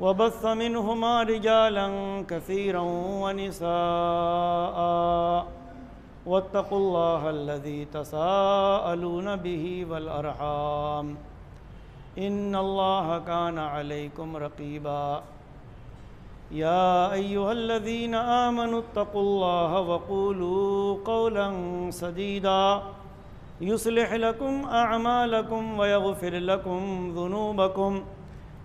وبث منهما رجالا كثيرا ونساء. واتقوا الله الذي تساءلون به والأرحام. إن الله كان عليكم رقيبا. يا أيها الذين آمنوا اتقوا الله وقولوا قولا سديدا. يصلح لكم أعمالكم ويغفر لكم ذنوبكم.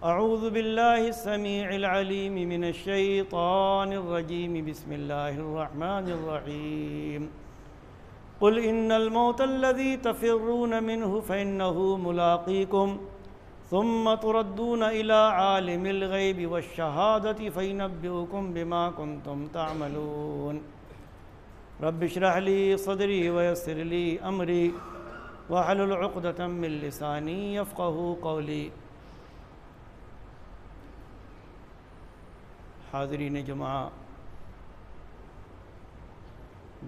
أعوذ بالله السميع العليم من الشيطان الرجيم. بسم الله الرحمن الرحيم. قل إن الموت الذي تفرون منه فإنه ملاقيكم ثم تردون إلى عالم الغيب والشهادة فينبئكم بما كنتم تعملون. رب اشرح لي صدري ويسر لي أمري واحلل عقدة من لساني يفقه قولي. حاضرین جمعہ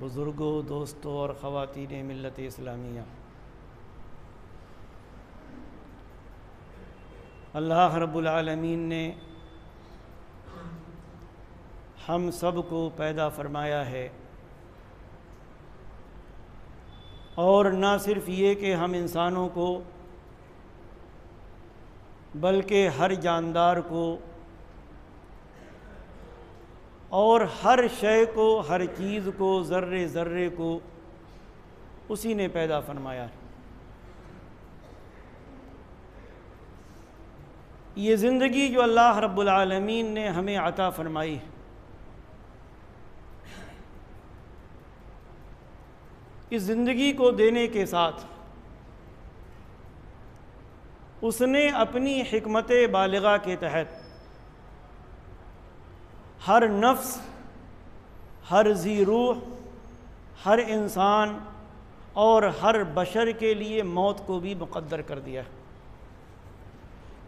بزرگوں، دوستوں اور خواتین ملت اسلامیہ۔ اللہ رب العالمین نے ہم سب کو پیدا فرمایا ہے۔ اور نہ صرف یہ کہ ہم انسانوں کو، بلکہ ہر جاندار کو اور ہر شے کو، ہر چیز کو، ذرے ذرے کو اسی نے پیدا فرمایا یہ زندگی جو اللہ رب العالمین نے ہمیں عطا فرمائی ہے، اس زندگی کو دینے کے ساتھ اس نے اپنی حکمت بالغہ کے تحت ہر نفس، ہر ذی روح، ہر انسان اور ہر بشر کے لیے موت کو بھی مقدر کر دیا ہے۔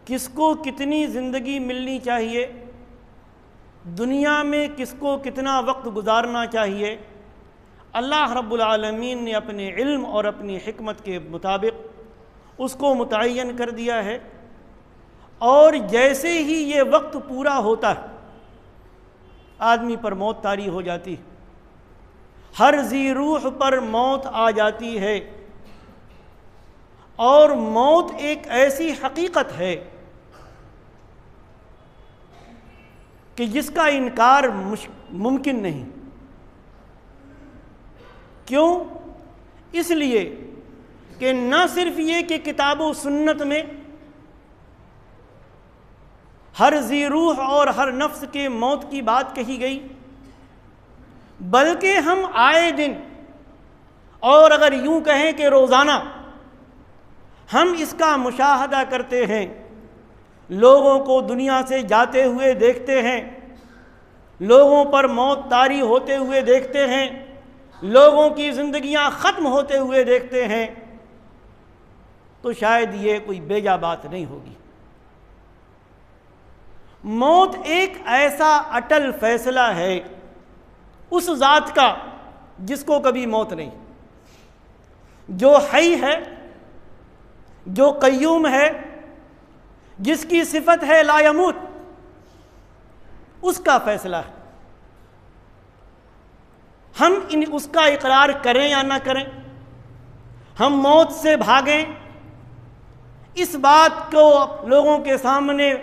کس کو کتنی زندگی ملنی چاہیے؟ دنیا میں کس کو کتنا وقت گزارنا چاہیے؟ اللہ رب العالمین نے اپنے علم اور اپنی حکمت کے مطابق اس کو متعین کر دیا ہے۔ اور جیسے ہی یہ وقت پورا ہوتا ہے آدمی پر موت طاری ہو جاتی ہر ذی روح پر موت آ جاتی ہے۔ اور موت ایک ایسی حقیقت ہے کہ جس کا انکار ممکن نہیں۔ کیوں؟ اس لیے کہ نہ صرف یہ کہ کتاب و سنت میں ہر ذی روح اور ہر نفس کے موت کی بات کہی گئی۔ بلکہ ہم آئے دن، اور اگر یوں کہیں کہ روزانہ ہم اس کا مشاہدہ کرتے ہیں، لوگوں کو دنیا سے جاتے ہوئے دیکھتے ہیں، لوگوں پر موت طاری ہوتے ہوئے دیکھتے ہیں، لوگوں کی زندگیاں ختم ہوتے ہوئے دیکھتے ہیں، تو شاید یہ کوئی بیجا بات نہیں ہوگی۔ موت ایک ایسا اٹل فیصلہ ہے اس ذات کا جس کو کبھی موت نہیں۔ جو حی ہے، جو قیوم ہے، جس کی صفت ہے لا يموت اس کا فیصلہ ہے۔ ہم ان، اس کا اقرار کریں یا نہ کریں، ہم موت سے بھاگیں۔ اس بات کو لوگوں کے سامنے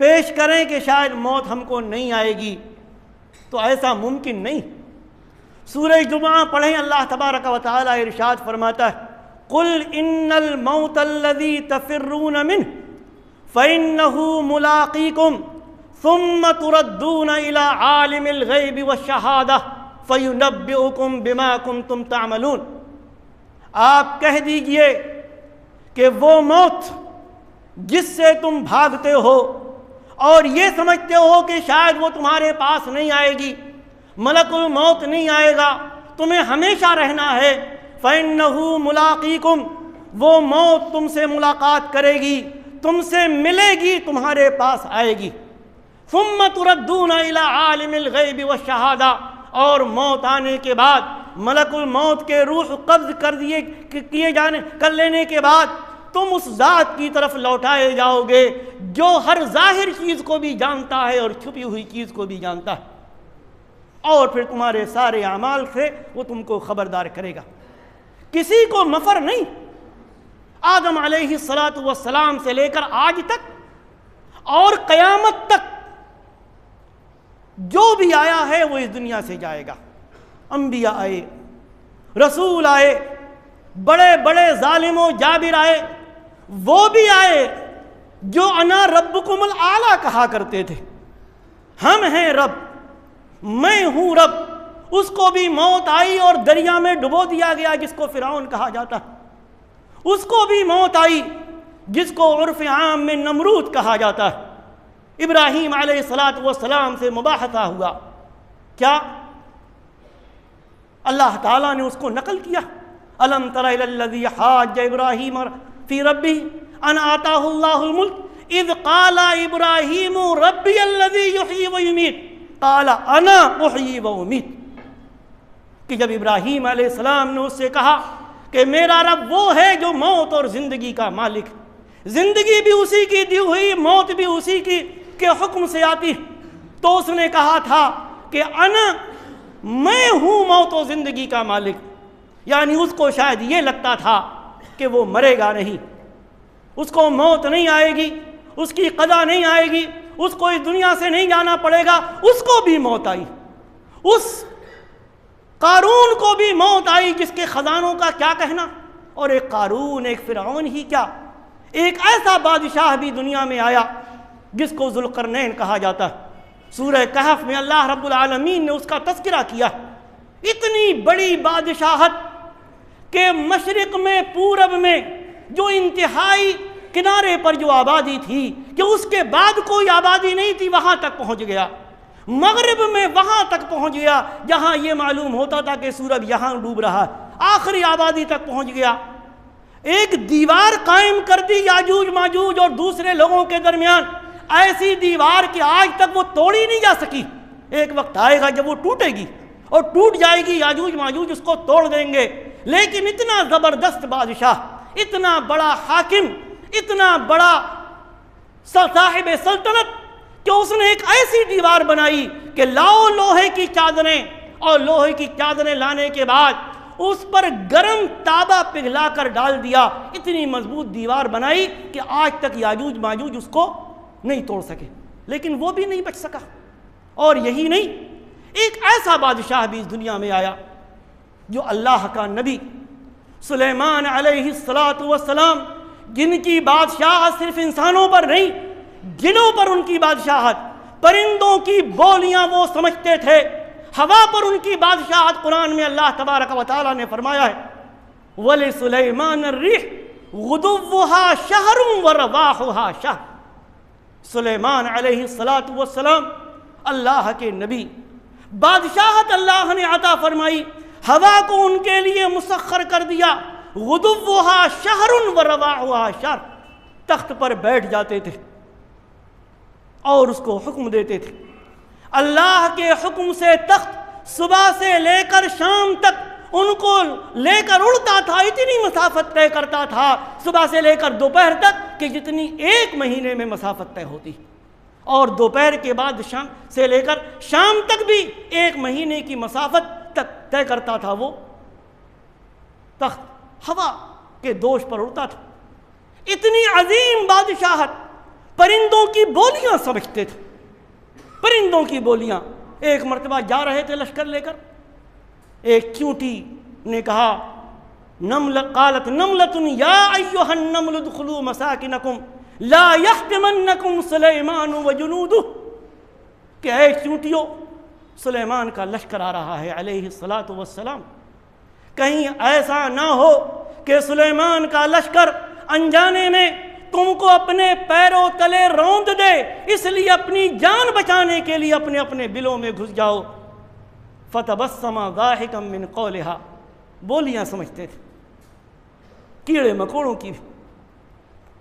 پیش کریں کہ شاید موت ہم کو نہیں آئے گی۔ تو ایسا ممکن نہیں۔ سورہ جمعہ پڑھیں، اللہ تبارک و تعالی ارشاد فرماتا ہے، قل ان الموت الذي تفرون منه فانه ملاقيكم، ثم تردون الى عالم الغيب والشهاده فينبئكم بما كنتم تعملون۔ آپ کہہ دیجیے کہ وہ موت جس سے تم بھاگتے ہو اور یہ سمجھتے ہو کہ شاید وہ تمہارے پاس نہیں آئے گی، ملک الموت نہیں آئے گا، تمہیں ہمیشہ رہنا ہے۔ فَإِنَّهُ مُلَاقِيكُمْ، وہ موت تم سے ملاقات کرے گی، تم سے ملے گی، تمہارے پاس آئے گی۔ ثُمَّ تُرَدُّونَ إِلَىٰ عَالِمِ الْغَيْبِ وَالشَّهَادَةِ، اور موت آنے کے بعد، ملک الموت کے روح قبض کر دیے، کیے جانے، کر لینے کے بعد، تم اس ذات کی طرف لوٹائے جاؤ گے۔ جو ہر ظاہر چیز کو بھی جانتا ہے اور چھپی ہوئی چیز کو بھی جانتا ہے۔ اور پھر تمہارے سارے اعمال سے وہ تم کو خبردار کرے گا۔ کسی کو مفر نہیں۔ آدم علیہ السلاۃ والسلام سے لے کر آج تک اور قیامت تک جو بھی آیا ہے وہ اس دنیا سے جائے گا۔ انبیاء آئے، رسول آئے، بڑے بڑے ظالم و جابر آئے، وہ بھی آئے جو انا ربکم العالی کہا کرتے تھے۔ ہم ہیں رب، میں ہوں رب۔ اس کو بھی موت آئی اور دریا میں ڈبو دیا گیا جس کو فرعون کہا جاتا۔ اس کو بھی موت آئی جس کو عرف عام میں نمرود کہا جاتا۔ ہے ابراہیم علیہ السلام سے مباحثہ ہوا۔ کیا؟ اللہ تعالیٰ نے اس کو نقل کیا۔ الم تر الذی حاج ابراہیم فی ربی ان آتاہ اللہ الملک، اذ قال ابراہیم، ربی الذی یحیی و یمیت۔ قال، انا احیی و امیت کہ جب ابراہیم علیہ السلام نے اس سے کہا کہ میرا رب وہ ہے جو موت اور زندگی کا مالک زندگی بھی اسی کی دی ہوئی، موت بھی اسی کی کے حکم سے آتی تو اس نے کہا تھا کہ انا، میں ہوں موت و زندگی کا مالک۔ یعنی اس کو شاید یہ لگتا تھا کہ وہ مرے گا نہیں۔ اس کو موت نہیں آئے گی، اس کی قضا نہیں آئے گی، اس کو اس دنیا سے نہیں جانا پڑے گا، اس کو بھی موت آئی۔ اس قارون کو بھی موت آئی جس کے خزانوں کا کیا کہنا؟ اور ایک قارون، ایک فرعون ہی کیا؟ ایک ایسا بادشاہ بھی دنیا میں آیا جس کو ذوالقرنین کہا جاتا ہے۔ سورہ کہف میں اللہ رب العالمین نے اس کا تذکرہ کیا۔ اتنی بڑی بادشاہت کہ مشرق میں، پورب میں جو انتہائی کنارے پر جو آبادی تھی کہ اس کے بعد کوئی آبادی نہیں تھی، وہاں تک پہنچ گیا۔ مغرب میں وہاں تک پہنچ گیا جہاں یہ معلوم ہوتا تھا کہ سورب یہاں ڈوب رہا۔ آخری آبادی تک پہنچ گیا۔ ایک دیوار قائم کر دی یاجوج ماجوج اور دوسرے لوگوں کے درمیان۔ ایسی دیوار کہ آج تک وہ توڑی نہیں جا سکی۔ ایک وقت آئے گا جب وہ ٹوٹے گی اور ٹوٹ جائے گی، یاجوج ماجوج اس کو توڑ دیں گے۔ لیکن اتنا زبردست بادشاہ، اتنا بڑا حاکم اتنا بڑا صاحب سلطنت کہ اس نے ایک ایسی دیوار بنائی کہ لاؤ لوہے کی چادریں اور لوہے کی چادریں لانے کے بعد اس پر گرم تابا پگھلا کر ڈال دیا، اتنی مضبوط دیوار بنائی کہ آج تک یاجوج ماجوج اس کو نہیں توڑ سکے۔ لیکن وہ بھی نہیں بچ سکا۔ اور یہی نہیں، ایک ایسا بادشاہ بھی اس دنیا میں آیا جو اللہ کا نبی سلیمان علیہ السلام جن کی بادشاہ صرف انسانوں پر نہیں جنوں پر ان کی بادشاہت، پرندوں کی بولیاں وہ سمجھتے تھے۔ ہوا پر ان کی بادشاہت قرآن میں اللہ تبارک و تعالیٰ نے فرمایا ہے۔ وَلِسُلَيْمَانَ الرِّحْ غُدُوُّهَا شَهْرٌ وَرَوَاحُهَا شَهْرٌ۔ سلیمان علیہ السلام اللہ کے نبی۔ بادشاہت اللہ نے عطا فرمائی، ہوا کو ان کے لیے مسخر کر دیا۔ غدوہا شہر و رواہا شہر تخت پر بیٹھ جاتے تھے اور اس کو حکم دیتے تھے۔ اللہ کے حکم سے تخت صبح سے لے کر شام تک ان کو لے کر اڑتا تھا، اتنی مسافت طے کرتا تھا صبح سے لے کر دوپہر تک کہ جتنی ایک مہینے میں مسافت طے ہوتی۔ اور دوپہر کے بعد شام سے لے کر شام تک بھی ایک مہینے کی مسافت تک طے کرتا تھا وہ تخت۔ ہوا کے دوش پر اڑتا تھا۔ اتنی عظیم بادشاہت پرندوں کی بولیاں سمجھتے تھے۔ پرندوں کی بولیاں۔ ایک مرتبہ جا رہے تھے لشکر لے کر۔ ایک چونٹی نے کہا، نمل، قالت نملت یا ایوہ النمل ادخلو مساکنکم لا یحتمنکم سلیمان و جنودہ۔ کہ اے چونٹیوں سلیمان کا لشکر آ رہا ہے علیہ السلام کہیں ایسا نہ ہو کہ سلیمان کا لشکر انجانے میں تم کو اپنے پیروں تلے روند دے، اس لیے اپنی جان بچانے کے لیے اپنے اپنے بلوں میں گھس جاؤ۔ فتبسما ضاحکا من قولها۔ بولیاں سمجھتے تھے۔ کیڑے مکوڑوں کی۔ بھی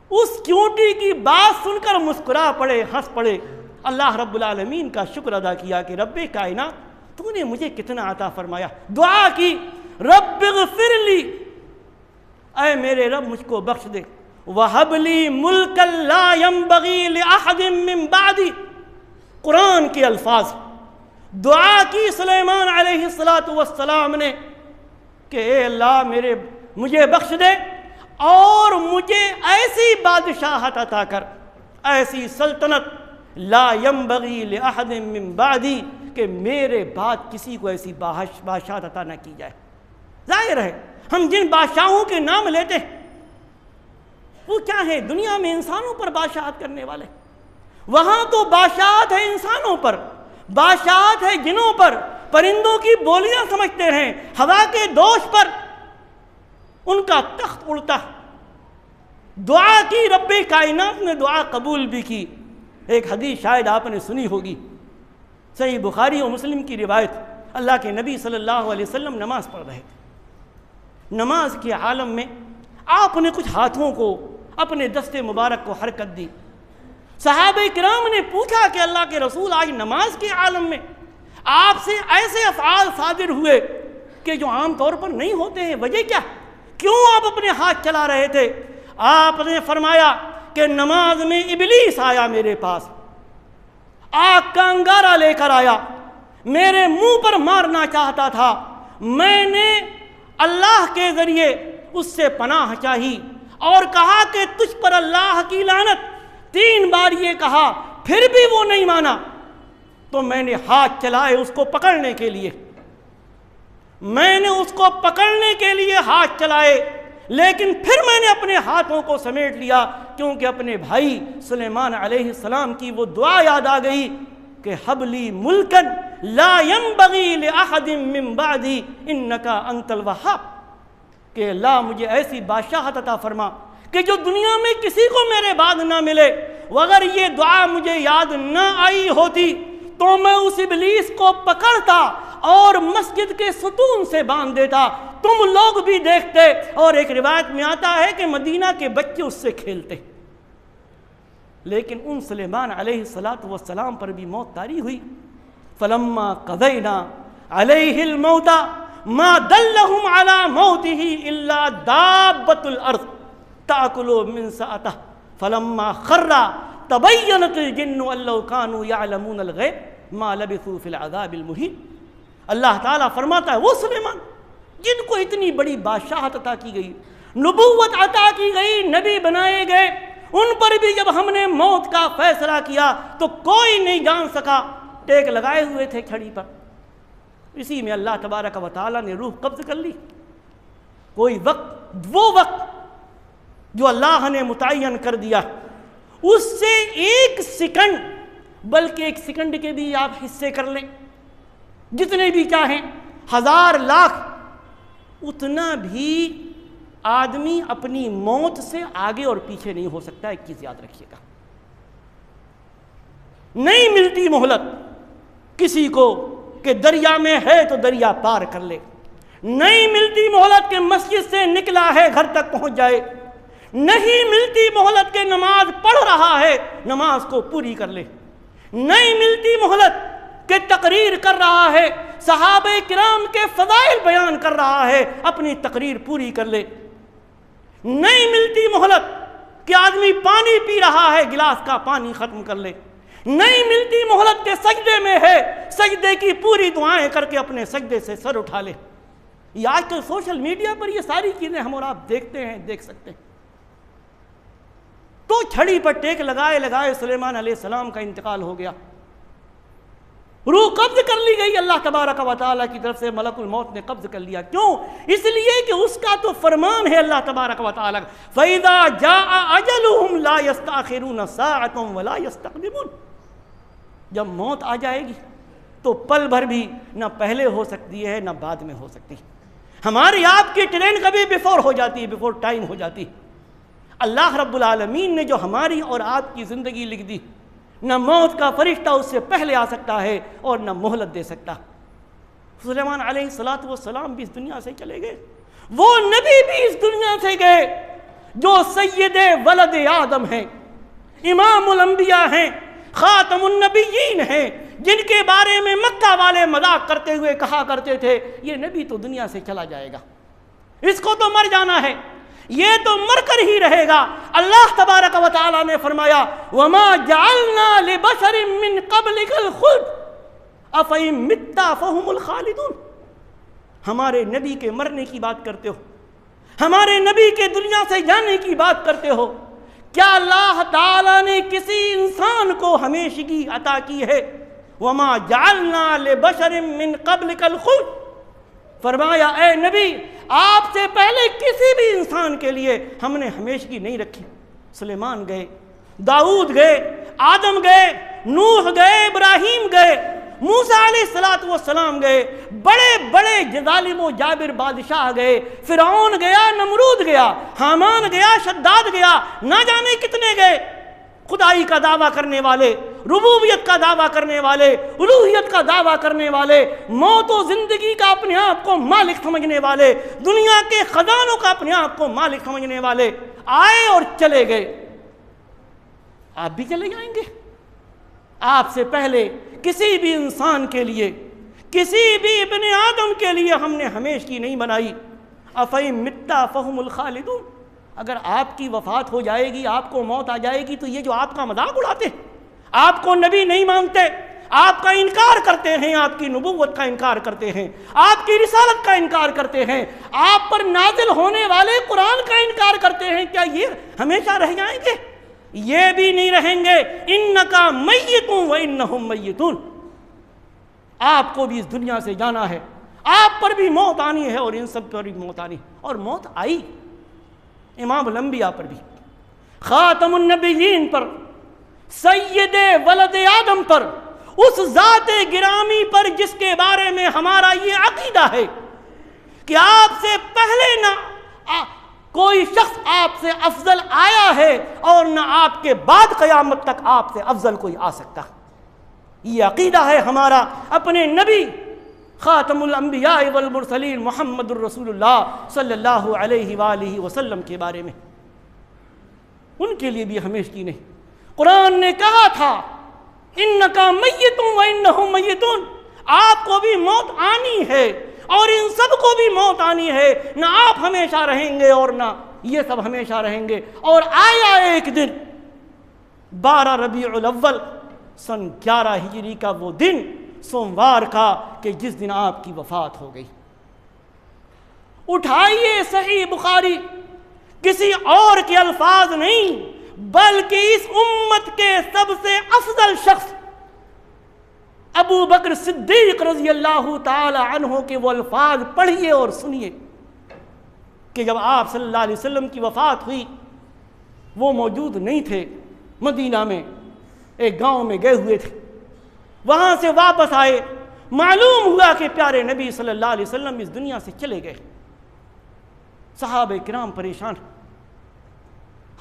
اس کیوٹی کی بات سن کر مسکرا پڑے، ہنس پڑے۔ اللہ رب العالمین کا شکر ادا کیا کہ رب کائنات، تو نے مجھے کتنا عطا فرمایا۔ دعا کی۔ رب اغفر لی۔ اے میرے رب، مجھ کو بخش دے۔ وَحَبْ لِي مُلْكَ لَا يَنْبَغِي لِأَحَدٍ مِّن بَعْدِ۔ قرآن کے الفاظ۔ دعا کی سلیمان علیہ السلام نے کہ اے اللہ میرے، مجھے بخش دے اور مجھے ایسی بادشاہت عطا کر۔ ایسی سلطنت۔ لا ينبغی لأحد من بعدی کہ میرے بعد کسی کو ایسی بادشاہت عطا نہ کی جائے۔ ظاہر ہے، ہم جن بادشاہوں کے نام لیتے ہیں، وہ کیا ہے دنیا میں انسانوں پر بادشاہت کرنے والے۔ وہاں تو بادشاہت ہے انسانوں پر، بادشاہت ہے جنوں پر۔ پرندوں کی بولیاں سمجھتے ہیں، ہوا کے دوش پر۔ ان کا تخت اڑتا۔ دعا کی رب کائنات نے دعا قبول بھی کی۔ ایک حدیث شاید آپ نے سنی ہوگی۔ صحیح بخاری و مسلم کی روایت۔ اللہ کے نبی صلی اللہ علیہ وسلم نماز پڑھ رہے تھے۔ نماز کے عالم میں آپ نے کچھ ہاتھوں کو اپنے دست مبارک کو حرکت دی۔ صحابہ کرام نے پوچھا کہ اللہ کے رسول آج نماز کے عالم میں۔ آپ سے ایسے افعال صادر ہوئے کہ جو عام طور پر نہیں ہوتے ہیں، وجہ کیا؟ کیوں آپ اپنے ہاتھ چلا رہے تھے؟ آپ نے فرمایا کہ نماز میں ابلیس آیا میرے پاس۔ آگ کا انگارہ لے کر آیا۔ میرے منہ پر مارنا چاہتا تھا۔ میں نے اللہ کے ذریعے اس سے پناہ چاہی اور کہا کہ تجھ پر اللہ کی لعنت۔ تین بار یہ کہا، پھر بھی وہ نہیں مانا۔ تو میں نے ہاتھ چلائے اس کو پکڑنے کے لیے۔ میں نے اس کو پکڑنے کے لیے ہاتھ چلائے، لیکن پھر میں نے اپنے ہاتھوں کو سمیٹ لیا، کیونکہ اپنے بھائی سلیمان علیہ السلام کی وہ دعا یاد آ گئی۔ کہ حبلی ملکن لا ينبغی لأحد من بعدی انکا انت الوحاب کہ اللہ مجھے ایسی بادشاہت عطا فرما کہ جو دنیا میں کسی کو میرے بعد نہ ملے اگر یہ دعا مجھے یاد نہ آئی ہوتی تو میں اس ابلیس کو پکڑتا اور مسجد کے ستون سے باندھ دیتا۔ تم لوگ بھی دیکھتے اور ایک روایت میں آتا ہے کہ مدینہ کے بچے اس سے کھیلتے۔ لیکن ان سلیمان علیہ السلام پر بھی موت تاری ہوئی۔ فلما قضینا علیہ الموتا ما دلہم علی موتہی الا دابت الارض تاکلو من ساتہ فلما خرّا تبینت الجن اللہ کانو یعلمون الغیب ما لبثو فی العذاب المہین۔ اللہ تعالیٰ فرماتا ہے، وہ سلیمان، جن کو اتنی بڑی بادشاہت عطا کی گئی، نبوت عطا کی گئی، نبی بنائے گئے ان پر بھی جب ہم نے موت کا فیصلہ کیا تو کوئی نہیں جان سکا۔ ٹیک لگائے ہوئے تھے کھڑی پر۔ اسی میں اللہ تبارک و تعالیٰ نے روح قبض کر لی۔ کوئی وقت، وہ وقت جو اللہ نے متعین کر دیا۔ اس سے ایک سیکنڈ، بلکہ ایک سیکنڈ کے بھی آپ حصے کر لیں۔ جتنے بھی چاہیں، ہزار لاکھ، اتنا بھی آدمی اپنی موت سے آگے اور پیچھے نہیں ہو سکتا، ایک چیز یاد رکھیے گا۔ نہیں ملتی مہلت کسی کو کہ دریا میں ہے تو دریا پار کر لے۔ نہیں ملتی مہلت کہ مسجد سے نکلا ہے، گھر تک پہنچ جائے۔ نہیں ملتی مہلت کہ نماز پڑھ رہا ہے، نماز کو پوری کر لے۔ نہیں ملتی مہلت کہ تقریر کر رہا ہے، صحابہ کرام کے فضائل بیان کر رہا ہے، اپنی تقریر پوری کر لے۔ نہیں ملتی مہلت کہ آدمی پانی پی رہا ہے، گلاس کا پانی ختم کر لے۔ نہیں ملتی مہلت کے سجدے میں ہے، سجدے کی پوری دعائیں کر کے اپنے سجدے سے سر اٹھا لے۔ یہ آج کل سوشل میڈیا پر یہ ساری چیزیں ہم اور آپ دیکھتے ہیں، دیکھ سکتے ہیں۔ تو چھڑی پر ٹیک لگائے لگائے سلیمان علیہ السلام کا انتقال ہو گیا۔ روح قبض کر لی گئی اللہ تبارک و تعالیٰ کی طرف سے، ملک الموت نے قبض کر لیا۔ کیوں؟ اس لیے کہ اس کا تو فرمان ہے اللہ تبارک و تعالیٰ۔ فَإِذَا جَاءَ أَجَلُهُمْ لَا يَسْتَأْخِرُونَ سَاعَةً وَلَا يَسْتَقْدِمُونَ۔ جب موت آ جائے گی تو پل بھر بھی نہ پہلے ہو سکتی ہے، نہ بعد میں ہو سکتی۔ ہماری آپ کی ٹرین کبھی بیفور ہو جاتی ہے بیفور ٹائم ہو جاتی۔ ہے اللہ رب العالمین نے جو ہماری اور آپ کی زندگی لکھ دی نہ موت کا فرشتہ اس سے پہلے آ سکتا ہے اور نہ مہلت دے سکتا۔ سلیمان علیہ السلام والسلام بھی اس دنیا سے چلے گئے۔ وہ نبی بھی اس دنیا سے گئے جو سید ولد آدم ہیں، امام الانبیاء ہیں، خاتم النبیین ہیں، جن کے بارے میں مکہ والے مذاق کرتے ہوئے کہا کرتے تھے، یہ نبی تو دنیا سے چلا جائے گا۔ اس کو تو مر جانا ہے۔ یہ تو مر کر ہی رہے گا۔ اللہ تبارک و تعالی نے فرمایا، وما جعلنا لبشر من قبلك الخلد۔ افئن مت فهم الخالدون۔ ہمارے نبی کے مرنے کی بات کرتے ہو۔ ہمارے نبی کے دنیا سے جانے کی بات کرتے ہو۔ کیا اللہ تعالی نے کسی انسان کو ہمیشگی عطا کی ہے؟ وما جعلنا لبشر من قبلك الخلد۔ فرمایا، اے نبی آپ سے پہلے کسی بھی انسان کے لیے ہم نے ہمیشگی نہیں رکھی۔ سلیمان گئے، داؤد گئے، آدم گئے، نوح گئے، ابراہیم گئے، موسیٰ علیہ السلام گئے، بڑے بڑے ظالم و جابر بادشاہ گئے، فرعون گیا، نمرود گیا، حامان گیا، شداد گیا، نہ جانے کتنے گئے۔ خدائی کا دعویٰ کرنے والے ربوبیت کا دعویٰ کرنے والے، الوحیت کا دعویٰ کرنے والے، موت و زندگی کا اپنے آپ کو مالک سمجھنے والے، دنیا کے خزانوں کا اپنے آپ کو مالک سمجھنے والے آئے اور چلے گئے۔ آپ بھی چلے جائیں گے۔ آپ سے پہلے کسی بھی انسان کے لیے، کسی بھی ابن آدم کے لیے ہم نے ہمیش کی نہیں بنائی۔ افیم متا فہم الخالدون۔ اگر آپ کی وفات ہو جائے گی، آپ کو موت آ جائے گی، تو یہ جو آپ کا مذاق اڑاتے آپ کو نبی نہیں مانتے، آپ کا انکار کرتے ہیں، آپ کی نبوت کا انکار کرتے ہیں، آپ کی رسالت کا انکار کرتے ہیں، آپ پر نازل ہونے والے قرآن کا انکار کرتے ہیں، کیا یہ ہمیشہ رہ جائیں گے؟ یہ بھی نہیں رہیں گے۔ ان کا میتوں و انہم میتون۔ آپ کو بھی اس دنیا سے جانا ہے۔ آپ پر بھی موت آنی ہے اور ان سب پر بھی موت آنی اور موت آئی۔ امام الانبیاء پر بھی۔ خاتم النبیین پر سید ولد آدم پر، اس ذات گرامی پر جس کے بارے میں ہمارا یہ عقیدہ ہے کہ آپ سے پہلے نہ کوئی شخص آپ سے افضل آیا ہے اور نہ آپ کے بعد قیامت تک آپ سے افضل کوئی آ سکتا۔ یہ عقیدہ ہے ہمارا اپنے نبی خاتم الانبیاء والمرسلین محمد الرسول اللہ صلی اللہ علیہ وآلہ وسلم کے بارے میں۔ ان کے لیے بھی ہمیش کی نہیں۔ قرآن نے کہا تھا، انکا میتون و انہم میتون آپ کو بھی موت آنی ہے اور ان سب کو بھی موت آنی ہے۔ نہ آپ ہمیشہ رہیں گے اور نہ یہ سب ہمیشہ رہیں گے۔ اور آیا ایک دن، بارہ ربیع الاول، سن گیارہ ہجری کا وہ دن، سوموار کا، کہ جس دن آپ کی وفات ہو گئی۔ اٹھائیے صحیح بخاری، کسی اور کے الفاظ نہیں۔ بلکہ اس امت کے سب سے افضل شخص ابو بکر صدیق رضی اللہ تعالی عنہ کے وہ الفاظ پڑھیے اور سنیے کہ جب آپ صلی اللہ علیہ وسلم کی وفات ہوئی، وہ موجود نہیں تھے، مدینہ میں، ایک گاؤں میں گئے ہوئے تھے۔ وہاں سے واپس آئے۔ معلوم ہوا کہ پیارے نبی صلی اللہ علیہ وسلم اس دنیا سے چلے گئے۔ صحابہ کرام پریشان۔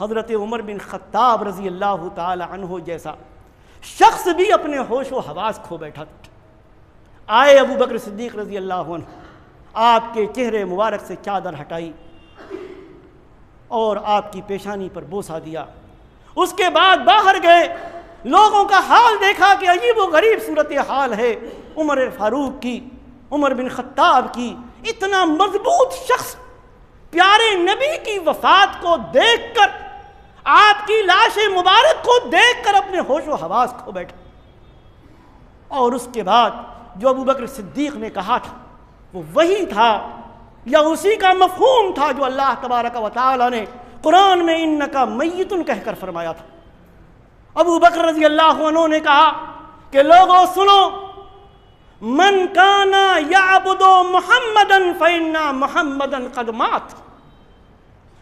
حضرت عمر بن خطاب رضی اللہ تعالی عنہ جیسا شخص بھی اپنے ہوش و حواس کھو بیٹھا۔ آئے ابو بکر صدیق رضی اللہ عنہ، آپ کے چہرے مبارک سے چادر ہٹائی اور آپ کی پیشانی پر بوسا دیا۔ اس کے بعد باہر گئے۔ لوگوں کا حال دیکھا کہ عجیب و غریب صورت حال ہے۔ عمر فاروق کی، عمر بن خطاب کی۔ اتنا مضبوط شخص، پیارے نبی کی وفات کو دیکھ کر آپ کی لاش مبارک کو دیکھ کر اپنے ہوش و حواس کھو بیٹھے۔ اور اس کے بعد جو ابو بکر صدیق نے کہا تھا، وہ وہی تھا یا اسی کا مفہوم تھا جو اللہ تبارک و تعالی نے قرآن میں ان کا میتن کہہ کر فرمایا تھا۔ ابو بکر رضی اللہ عنہ نے کہا کہ لوگوں، سنو، من کانا یعبد محمدن فإنا محمدن قدمات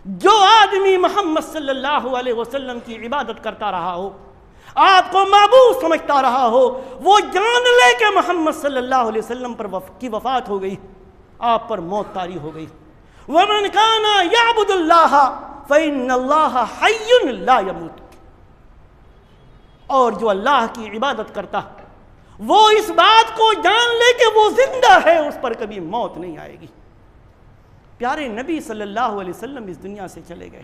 جو آدمی محمد صلی اللہ علیہ وسلم کی عبادت کرتا رہا ہو، آپ کو معبود سمجھتا رہا ہو، وہ جان لے کہ محمد صلی اللہ علیہ وسلم پر وف کی وفات ہو گئی، آپ پر موت تاری ہو گئی۔ وَمَنْ كَانَ يَعْبُدُ اللَّهَ فَإِنَّ اللَّهَ حَيٌّ لَا يَمُوتُ۔ اور جو اللہ کی عبادت کرتا، وہ اس بات کو جان لے کہ وہ زندہ ہے، اس پر کبھی موت نہیں آئے گی۔ پیارے نبی صلی اللہ علیہ وسلم اس دنیا سے چلے گئے۔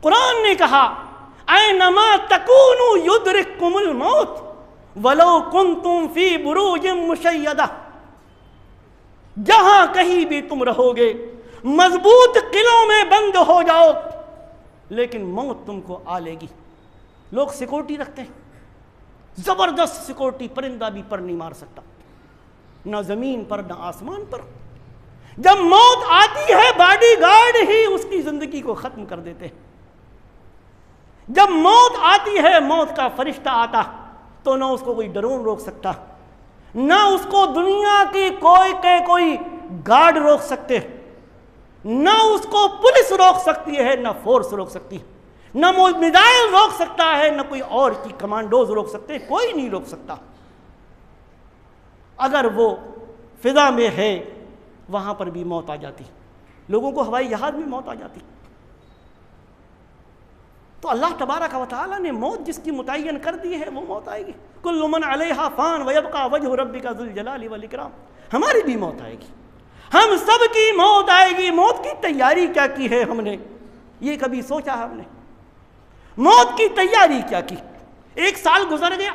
قرآن نے کہا، اینما تکونو یدرککم الموت ولو کنتم فی بروج مشیدہ۔ جہاں کہیں بھی تم رہو گے مضبوط قلعوں میں بند ہو جاؤ، لیکن موت تم کو آ لے گی۔ لوگ سیکورٹی رکھتے ہیں۔ زبردست سیکورٹی، پرندہ بھی پر نہیں مار سکتا۔ نہ زمین پر، نہ آسمان پر۔ جب موت آتی ہے، باڈی گارڈ ہی اس کی زندگی کو ختم کر دیتے ہیں۔ جب موت آتی ہے، موت کا فرشتہ آتا، تو نہ اس کو کوئی ڈرون روک سکتا، نہ اس کو دنیا کی کوئی کے کوئی گارڈ روک سکتے، نہ اس کو پولیس روک سکتی ہے، نہ فورس روک سکتی، نہ میزائل روک سکتا ہے، نہ کوئی اور کی کمانڈوز روک سکتے، کوئی نہیں روک سکتا۔ اگر وہ فضا میں ہے وہاں پر بھی موت آ جاتی۔ لوگوں کو ہوائی جہاز میں موت آ جاتی۔ تو اللہ تبارک و تعالیٰ نے موت جس کی متعین کر دی ہے، وہ موت آئے گی۔ کل من علیہ فان ویبقا وجہ ربی کا ذوالجلال والاکرام۔ ہماری بھی موت آئے گی۔ ہم سب کی موت آئے گی۔ موت کی تیاری کیا کی ہے ہم نے؟ یہ کبھی سوچا ہم نے۔ موت کی تیاری کیا کی؟ ایک سال گزر گیا۔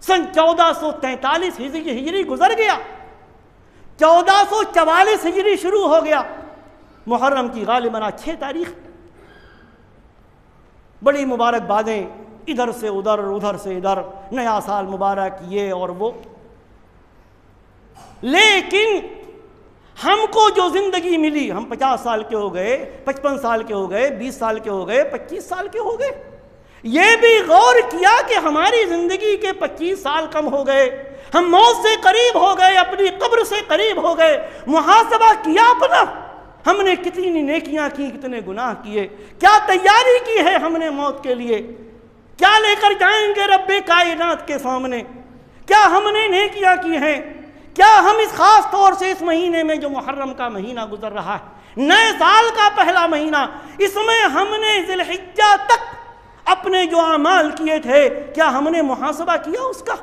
سن چودہ سو تینتالیس ہجری گزر گیا۔ چودہ سو چوالیس ہجری شروع ہو گیا۔ محرم کی غالباً چھ تاریخ۔ بڑی مبارک بادیں ادھر سے ادھر ادھر سے ادھر۔ نیا سال مبارک، یہ اور وہ۔ لیکن ہم کو جو زندگی ملی، ہم پچاس سال کے ہو گئے، پچپن سال کے ہو گئے، بیس سال کے ہو گئے، پچیس سال کے ہو گئے۔ یہ بھی غور کیا کہ ہماری زندگی کے پچیس سال کم ہو گئے، ہم موت سے قریب ہو گئے، اپنی قبر سے قریب ہو گئے، محاسبہ کیا اپنا؟ ہم نے کتنی نیکیاں کی، کتنے گناہ کیے، کیا تیاری کی ہے ہم نے موت کے لیے؟ کیا لے کر جائیں گے رب کائنات کے سامنے؟ کیا ہم نے نیکیاں کی ہیں؟ کیا ہم اس خاص طور سے اس مہینے میں جو محرم کا مہینہ گزر رہا ہے، نئے سال کا پہلا مہینہ، اس میں ہم نے ذلحجہ تک اپنے جو اعمال کیے تھے، کیا ہم نے محاسبہ کیا اس کا؟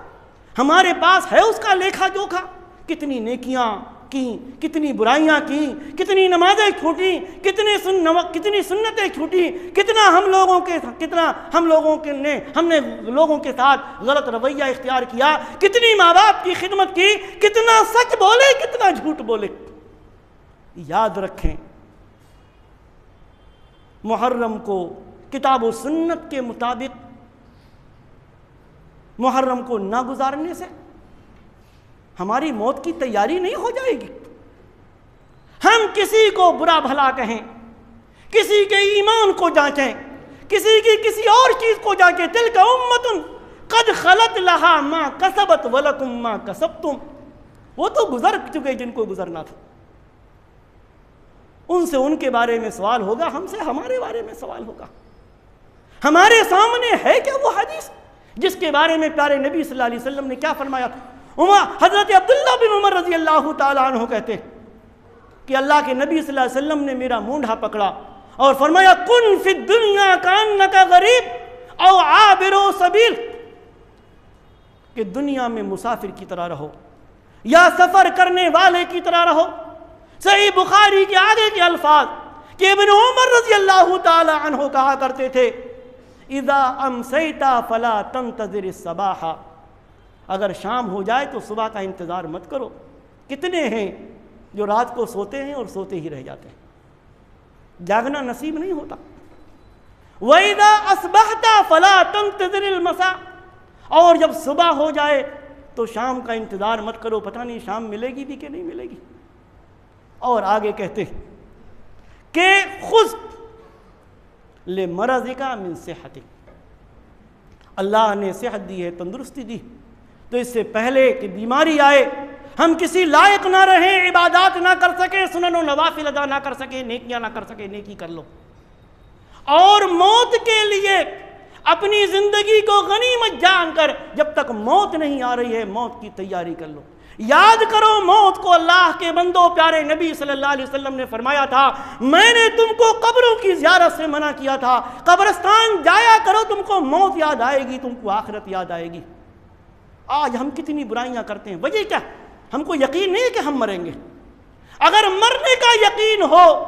ہمارے پاس ہے اس کا لیکھا جوکھا؟ کتنی نیکیاں کی کتنی برائیاں کی کتنی نمازیں چھوٹی کتنی سن کتنی سنتیں چھوٹی کتنا ہم لوگوں کے کتنا ہم لوگوں کے نے ہم نے لوگوں کے ساتھ غلط رویہ اختیار کیا، کتنی ماں باپ کی خدمت کی، کتنا سچ بولے، کتنا جھوٹ بولے؟ یاد رکھیں، محرم کو کتاب و سنت کے مطابق محرم کو نہ گزارنے سے ہماری موت کی تیاری نہیں ہو جائے گی۔ ہم کسی کو برا بھلا کہیں، کسی کے ایمان کو جانچیں، کسی کی کسی اور چیز کو جانچیں۔ تل کا امت قد خلط لہا ما کسبت ولکم ما کسبتم۔ وہ تو گزر چکے جن کو گزرنا تھا۔ ان سے ان کے بارے میں سوال ہوگا، ہم سے ہمارے بارے میں سوال ہوگا۔ ہمارے سامنے ہے کیا وہ حدیث؟ جس کے بارے میں پیارے نبی صلی اللہ علیہ وسلم نے کیا فرمایا تھا؟ حضرت عبداللہ بن عمر رضی اللہ تعالیٰ عنہ کہتے کہ اللہ کے نبی صلی اللہ علیہ وسلم نے میرا مونڈھا پکڑا اور فرمایا، کن فی الدنیا کانکا غریب او عابر و سبیل. کہ دنیا میں مسافر کی طرح رہو یا سفر کرنے والے کی طرح رہو۔ صحیح بخاری کے آگے کے الفاظ کہ ابن عمر رضی اللہ تعالی عنہ کہا کرتے تھے اذا امسیتا فلا تنتظر الصباح۔ اگر شام ہو جائے تو صبح کا انتظار مت کرو۔ کتنے ہیں جو رات کو سوتے ہیں اور سوتے ہی رہ جاتے ہیں۔ جاگنا نصیب نہیں ہوتا۔ وَإِذَا أَصْبَحْتَ فَلَا تَنْتَظِرِ الْمَسَاء۔ اور جب صبح ہو جائے تو شام کا انتظار مت کرو۔ پتہ نہیں شام ملے گی بھی کہ نہیں ملے گی۔ اور آگے کہتے ہیں کہ خود لے مرض کا من صحت اللہ نے صحت دی ہے، تندرستی دی۔ تو اس سے پہلے کہ بیماری آئے، ہم کسی لائق نہ رہیں، عبادات نہ کر سکیں، سنن و نوافل ادا نہ کر سکیں، نیکیاں نہ کر سکیں، نیکی کر لو۔ اور موت کے لیے اپنی زندگی کو غنیمت جان کر جب تک موت نہیں آ رہی ہے، موت کی تیاری کر لو۔ یاد کرو موت کو اللہ کے بندو، پیارے نبی صلی اللہ علیہ وسلم نے فرمایا تھا، میں نے تم کو قبروں کی زیارت سے منع کیا تھا، قبرستان جایا کرو، تم کو موت یاد آئے گی، تم کو آخرت یاد آئے گی۔ آج ہم کتنی برائیاں کرتے ہیں، وجہ کیا؟ ہم کو یقین نہیں کہ ہم مریں گے۔ اگر مرنے کا یقین ہو،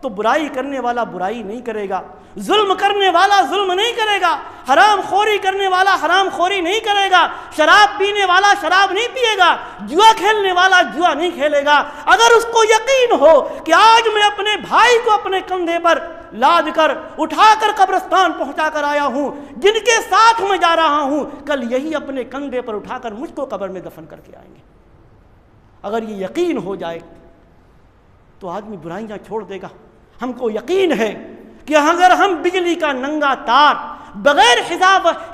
تو برائی کرنے والا برائی نہیں کرے گا۔ ظلم کرنے والا ظلم نہیں کرے گا، حرام خوری کرنے والا حرام خوری نہیں کرے گا، شراب پینے والا شراب نہیں پیے گا، جوا کھیلنے والا جوا نہیں کھیلے گا۔ اگر اس کو یقین ہو کہ آج میں اپنے بھائی کو اپنے کندھے پر لاد کر، اٹھا کر قبرستان پہنچا کر آیا ہوں، جن کے ساتھ میں جا رہا ہوں، کل یہی اپنے کندھے پر اٹھا کر مجھ کو قبر میں دفن کر کے آئیں گے۔ اگر یہ یقین ہو جائے تو آدمی برائیاں چھوڑ دے گا۔ ہم کو یقین ہے کہ اگر ہم بجلی کا ننگا تار بغیر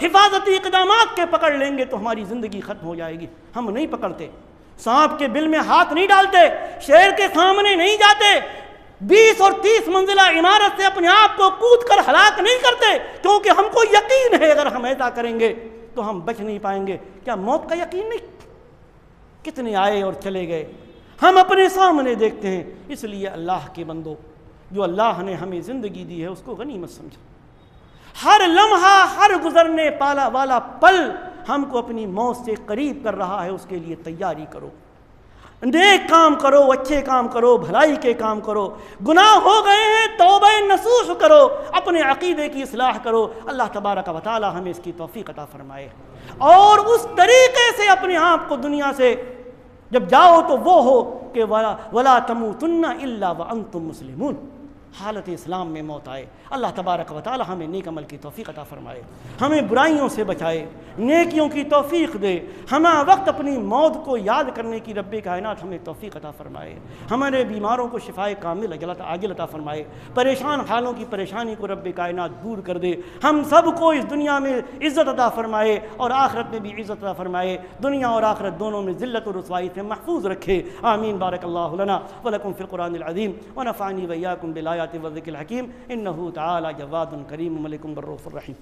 حفاظتی اقدامات کے پکڑ لیں گے تو ہماری زندگی ختم ہو جائے گی۔ ہم نہیں پکڑتے۔ سانپ کے بل میں ہاتھ نہیں ڈالتے، شیر کے سامنے نہیں جاتے۔ بیس اور تیس منزلہ عمارت سے اپنے آپ کو کود کر ہلاک نہیں کرتے، کیونکہ ہم کو یقین ہے اگر ہم ایسا کریں گے تو ہم بچ نہیں پائیں گے۔ کیا موت کا یقین نہیں؟ کتنے آئے اور چلے گئے۔ ہم اپنے سامنے دیکھتے ہیں، اس لیے اللہ کے بندوں جو اللہ نے ہمیں زندگی دی ہے، اس کو غنیمت سمجھا ہر لمحہ، ہر گزرنے پالا والا پل ہم کو اپنی موت سے قریب کر رہا ہے، اس کے لیے تیاری کرو۔ نیک کام کرو، اچھے کام کرو، بھلائی کے کام کرو۔ گناہ ہو گئے ہیں، توبہ نصوح کرو۔ اپنے عقیدے کی اصلاح کرو۔ اللہ تبارک و تعالی ہمیں اس کی توفیق عطا فرمائے۔ اور اس طریقے سے اپنے آپ کو دنیا سے، جب جاؤ تو وہ ہو کہ ولا تموتن الا وانتم مسلمون۔ حالت اسلام میں موت آئے۔ اللہ تبارک و تعالی ہمیں نیک عمل کی توفیق عطا فرمائے۔ ہمیں برائیوں سے بچائے۔ نیکیوں کی توفیق دے۔ ہمیں وقت اپنی موت کو یاد کرنے کی رب کائنات ہمیں توفیق عطا فرمائے۔ ہمارے بیماروں کو شفائے کامل عاجل عطا فرمائے۔ پریشان حالوں کی پریشانی کو رب کائنات دور کر دے۔ ہم سب کو اس دنیا میں عزت عطا فرمائے اور آخرت میں بھی عزت عطا فرمائے۔ دنیا اور آخرت دونوں میں ذلت و رسوائی سے محفوظ رکھے۔ آمین۔ بارک اللہ لنا ولکم فی القرآن العظیم ونفعنی ویاکم الآيات والذكر الحكيم إنه تعالى جواد كريم ملك بالرؤوف الرحيم.